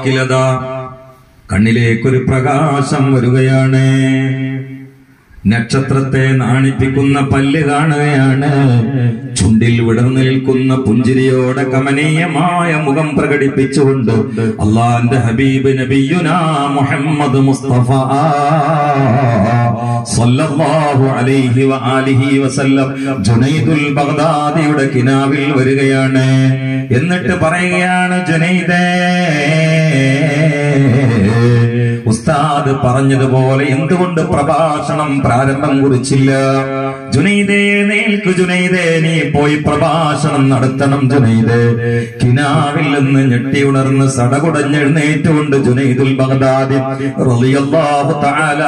വക്കിലതാ കണ്ണിലേക്കൊരു പ്രകാശം വരികയാണ്. നക്ഷത്രത്തെ നാണിപ്പിക്കുന്ന പല്ല് കാണുകയാണ്. ചുണ്ടിൽ വിടർന്നു നിൽക്കുന്ന പുഞ്ചിരിയോടെ കമനീയമായ മുഖം പ്രകടിപ്പിച്ചുകൊണ്ട് അള്ളാന്റെ ഹബീബ് നബിയുന മുഹമ്മദ് മുസ്തഫ. സല്ലല്ലാഹു അലൈഹി വസല്ലം ജുനൈദുൽ ബഗ്ദാദിയുടെ കിനാവിൽ വരികയാണ്. എന്നിട്ട് പറയുകയാണ് ജുനൈദേ ഉസ്താദ് പറഞ്ഞതുപോലെ എന്തുകൊണ്ട് പ്രഭാഷണം പ്രാരംഭം കുറിച്ചില്ല? ജുനൈദേ നേൽക്കു ജുനൈദേ നീ പോയി പ്രഭാഷണം നടത്തണം ജുനൈദേ. കിനാവിൽ നിന്ന് ഞെട്ടി ഉണർന്ന് സടകുടഞ്ഞെഴുന്നേറ്റുകൊണ്ട് ജുനൈദുൽ ബഗ്ദാദി റളിയല്ലാഹു തആല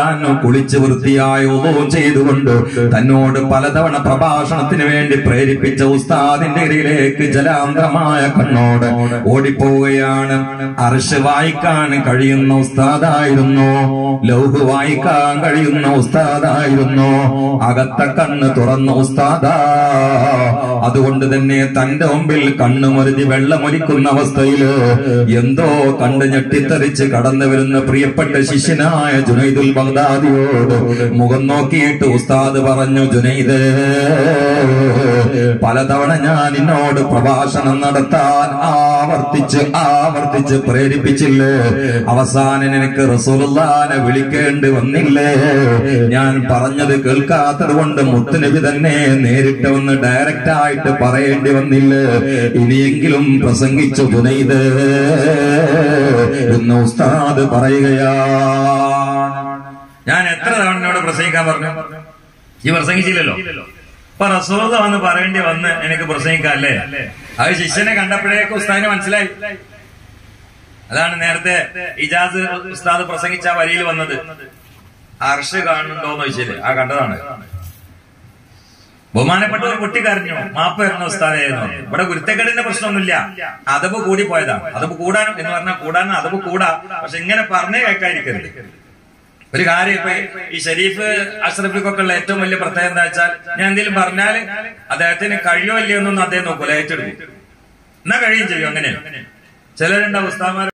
കുളിച്ച് വൃത്തിയായ ഉദൂ ചെയ്തുകൊണ്ട് തന്നോട് പലതവണ പ്രഭാഷണത്തിന് വേണ്ടി പ്രേരിപ്പിച്ച ഉസ്താദിന്റെ ഇടയിലേക്ക് ജലാന്തരമായ കണ്ണോട് ഓടിപ്പോവുകയാണ്. അർഷ് വായിക്കാൻ കഴിയുന്ന ഉസ്താദായിരുന്നു ലൗഹ് വായിക്കാൻ കഴിയുന്ന ഉസ്താദായിരുന്നു. അകത്ത കണ്ണ് തുറന്ന ഉസ്താദ. അതുകൊണ്ട് തന്നെ തന്റെ മുമ്പിൽ കണ്ണുമൊരുതി വെള്ളമൊലിക്കുന്ന അവസ്ഥയിൽ എന്തോ കണ്ട് ഞെട്ടിത്തെറിച്ച് കടന്നു വരുന്ന പ്രിയപ്പെട്ട ശിഷ്യനായ ജുനൈദുൽ ബഗ്ദാദിയോട് മുഖം നോക്കിയിട്ട് ഉസ്താദ് പറഞ്ഞു ജുനൈദ് പലതവണ ഞാൻ നിന്നോട് പ്രഭാഷണം നടത്താൻ ആവർത്തിച്ച് ആവർത്തിച്ച് പ്രേരിപ്പിച്ചില്ലേ? അവസാനം എനിക്ക് റസൂലുള്ളാനെ വിളിക്കേണ്ടി വന്നില്ലേ? ഞാൻ പറഞ്ഞത് കേൾക്കാത്തത് കൊണ്ട് മുത്തുനബി തന്നെ നേരിട്ട് വന്ന് ഡയറക്റ്റ് ആയിട്ട് പറയേണ്ടി വന്നില്ലേ? ഇനിയെങ്കിലും പ്രസംഗിച്ചു ജുനൈദ് എന്ന് ഉസ്താദ് പറയുകയാണ് ഞാൻ എത്ര തവണ എന്നോട് പ്രസംഗിക്കാൻ പറഞ്ഞു? ഈ പ്രസംഗിച്ചില്ലല്ലോ. അപ്പൊ റസൂല വന്ന് പറയേണ്ടി വന്ന് എനിക്ക് പ്രസംഗിക്കാം അല്ലേ അത് ശിഷ്യനെ കണ്ടപ്പോഴേക്കും ഉസ്താദിന് മനസ്സിലായി. അതാണ് നേരത്തെ ഇജാസ് ഉസ്താദ് പ്രസംഗിച്ച വരിയിൽ വന്നത്. അർഷ് കാണുന്നുണ്ടോന്ന് ചോദിച്ചില്ലേ? ആ കണ്ടതാണ്. ബഹുമാനപ്പെട്ടവർ പൊട്ടിക്കരഞ്ഞു മാപ്പ് വരുന്ന ഉസ്താദായിരുന്നു ഇവിടെ ഗുരുത്തക്കേടിന്റെ പ്രശ്നമൊന്നുമില്ല. അതവ് കൂടി പോയതാണ്. അതവ് കൂടാൻ എന്ന് പറഞ്ഞാൽ കൂടാൻ അതവ് കൂടാ. പക്ഷെ ഇങ്ങനെ പറഞ്ഞേ കേൾക്കാതിരിക്കരുത്. ഒരു കാര്യം ഇപ്പൊ ഈ ഷരീഫ് അഷ്റഫിക്കൊക്കെ ഉള്ള ഏറ്റവും വലിയ പ്രത്യേകത എന്താ വെച്ചാൽ ഞാൻ എന്തെങ്കിലും പറഞ്ഞാൽ അദ്ദേഹത്തിന് കഴിയോ ഇല്ലയോ എന്നൊന്നും അദ്ദേഹം നോക്കൂല. ഏറ്റെടുക്കും. എന്നാ കഴിയും ചെയ്യും? അങ്ങനെ. ചിലരുണ്ടാവും ഉസ്താമാർ